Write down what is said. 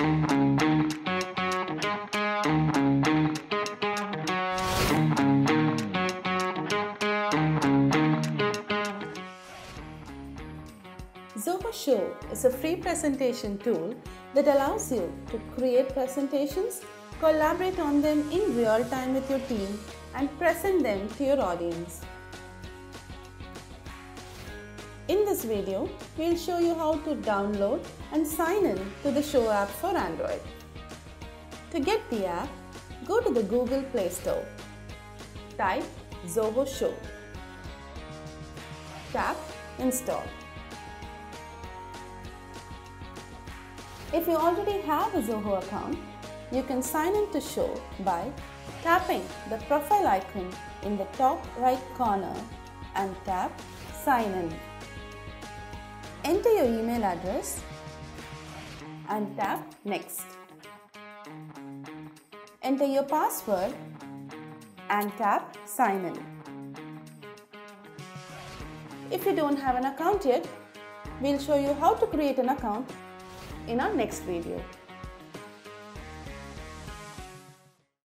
Zoho Show is a free presentation tool that allows you to create presentations, collaborate on them in real time with your team, and present them to your audience. In this video, we'll show you how to download and sign in to the Show app for Android. To get the app, go to the Google Play Store. Type Zoho Show. Tap Install. If you already have a Zoho account, you can sign in to Show by tapping the profile icon in the top right corner and tap Sign In. Enter your email address and tap Next. Enter your password and tap Sign In. If you don't have an account yet, we'll show you how to create an account in our next video.